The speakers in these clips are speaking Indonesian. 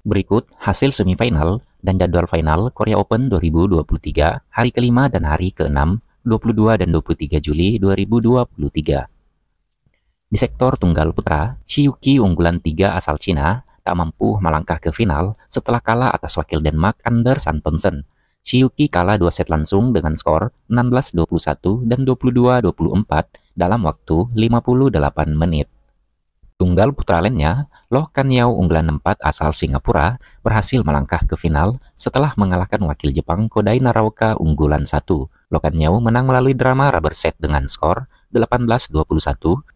Berikut hasil semifinal dan jadwal final Korea Open 2023 hari kelima dan hari ke-6, 22 dan 23 Juli 2023. Di sektor tunggal putra, Shiyuki unggulan 3 asal Cina tak mampu melangkah ke final setelah kalah atas wakil Denmark Anders Antonsen. Shiyuki kalah dua set langsung dengan skor 16-21 dan 22-24 dalam waktu 58 menit. Tunggal putra lainnya, Loh Kan Yao unggulan 4 asal Singapura berhasil melangkah ke final setelah mengalahkan wakil Jepang Kodai Naraoka unggulan 1. Loh Kan Yao menang melalui drama rubber set dengan skor 18-21,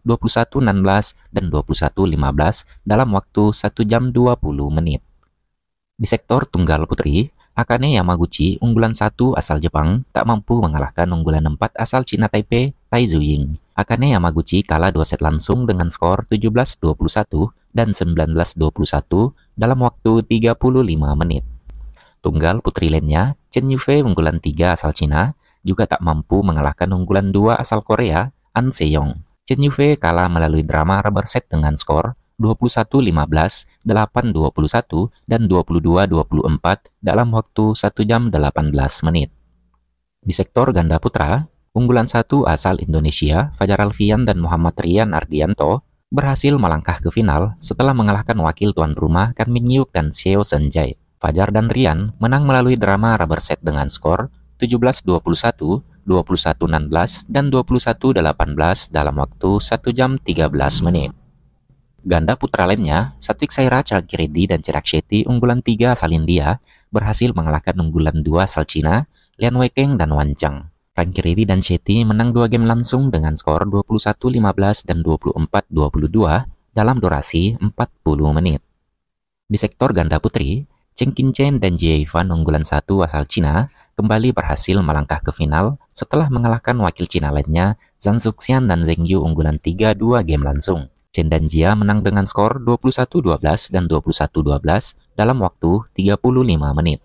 21-16, dan 21-15 dalam waktu 1 jam 20 menit. Di sektor tunggal putri, Akane Yamaguchi, unggulan 1 asal Jepang, tak mampu mengalahkan unggulan 4 asal Cina Taipei, Tai Zuying. Akane Yamaguchi kalah dua set langsung dengan skor 17-21 dan 19-21 dalam waktu 35 menit. Tunggal putri lainnya, Chen Yufei unggulan 3 asal Cina, juga tak mampu mengalahkan unggulan 2 asal Korea, An Seyong. Chen Yufei kalah melalui drama rubber set dengan skor 21-15, 8-21, dan 22-24 dalam waktu 1 jam 18 menit. Di sektor ganda putra, unggulan satu asal Indonesia, Fajar Alfian dan Muhammad Rian Ardianto, berhasil melangkah ke final setelah mengalahkan wakil tuan rumah Kan Min Yuk dan Seo Senjai. Fajar dan Rian menang melalui drama rubber set dengan skor 17-21, 21-16, dan 21-18 dalam waktu 1 jam 13 menit. Ganda putra lainnya, Satvik Sairaj, Reddy dan Chirag Shetty unggulan 3 asal India berhasil mengalahkan unggulan 2 asal Cina, Lian Weikeng dan Wan Cheng. Reddy dan Shetty menang dua game langsung dengan skor 21-15 dan 24-22 dalam durasi 40 menit. Di sektor ganda putri, Cheng Chen dan Jie Fan unggulan 1 asal Cina kembali berhasil melangkah ke final setelah mengalahkan wakil Cina lainnya Zhang Zuxian dan Zheng Yu unggulan 3 dua game langsung. Chen dan Jia menang dengan skor 21-12 dan 21-12 dalam waktu 35 menit.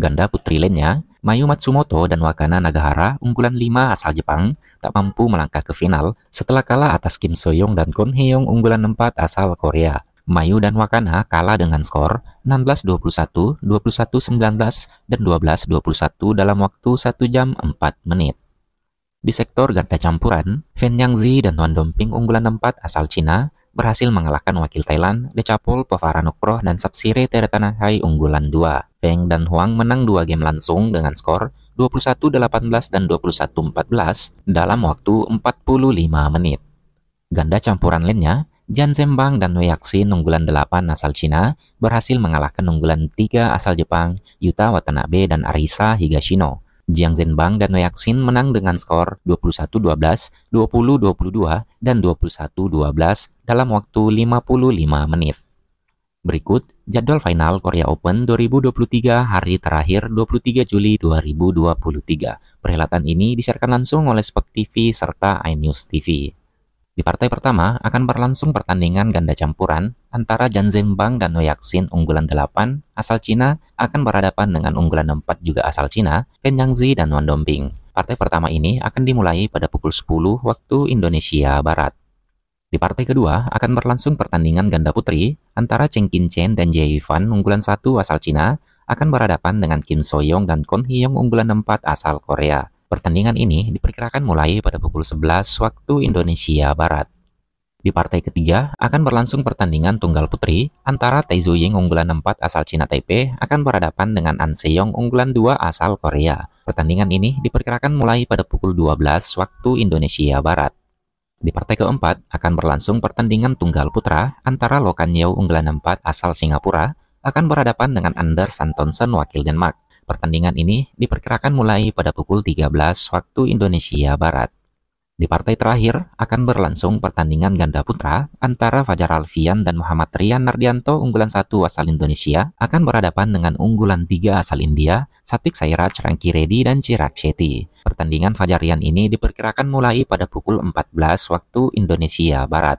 Ganda putri lainnya, Mayu Matsumoto dan Wakana Nagahara unggulan 5 asal Jepang tak mampu melangkah ke final setelah kalah atas Kim Soyoung dan Kon Hyeong unggulan 4 asal Korea. Mayu dan Wakana kalah dengan skor 16-21, 21-19, dan 12-21 dalam waktu 1 jam 4 menit. Di sektor ganda campuran, Fen Yangzi dan Wan Domping unggulan 4 asal Cina berhasil mengalahkan wakil Thailand, Decapol Povaranukroh dan Sapsire Teretanahai unggulan 2. Feng dan Huang menang dua game langsung dengan skor 21-18 dan 21-14 dalam waktu 45 menit. Ganda campuran lainnya, Jan Zembang dan Wei Yaxin unggulan 8 asal Cina berhasil mengalahkan unggulan 3 asal Jepang, Yuta Watanabe dan Arisa Higashino. Jiang Zhenbang dan Wei Yaxin menang dengan skor 21-12, 20-22, dan 21-12 dalam waktu 55 menit. Berikut jadwal final Korea Open 2023 hari terakhir 23 Juli 2023. Perhelatan ini disiarkan langsung oleh Spek TV serta iNews TV. Di partai pertama akan berlangsung pertandingan ganda campuran antara Jan Zembang dan Noyaksin unggulan 8 asal Cina akan berhadapan dengan unggulan 4 juga asal Cina, Pen Yangzi dan Wan Domping. Partai pertama ini akan dimulai pada pukul 10 waktu Indonesia Barat. Di partai kedua akan berlangsung pertandingan ganda putri antara Cheng Kin Chen dan Jie Fan unggulan 1 asal Cina akan berhadapan dengan Kim Soyoung dan Kon Hyung unggulan 4 asal Korea. Pertandingan ini diperkirakan mulai pada pukul 11 waktu Indonesia Barat. Di partai ketiga akan berlangsung pertandingan tunggal putri antara Tai Ying unggulan 4 asal Cina Taipei akan berhadapan dengan An Seyong unggulan 2 asal Korea. Pertandingan ini diperkirakan mulai pada pukul 12 waktu Indonesia Barat. Di partai keempat akan berlangsung pertandingan tunggal putra antara Lokan Yeo unggulan 4 asal Singapura akan berhadapan dengan Anders Antonsen wakil Denmark. Pertandingan ini diperkirakan mulai pada pukul 13 waktu Indonesia Barat. Di partai terakhir akan berlangsung pertandingan ganda putra antara Fajar Alfian dan Muhammad Rian Nardianto unggulan satu asal Indonesia akan berhadapan dengan unggulan tiga asal India, Satik Sairaj, Rangki Reddy, dan Chirag Shetty. Pertandingan Fajar Rian ini diperkirakan mulai pada pukul 14 waktu Indonesia Barat.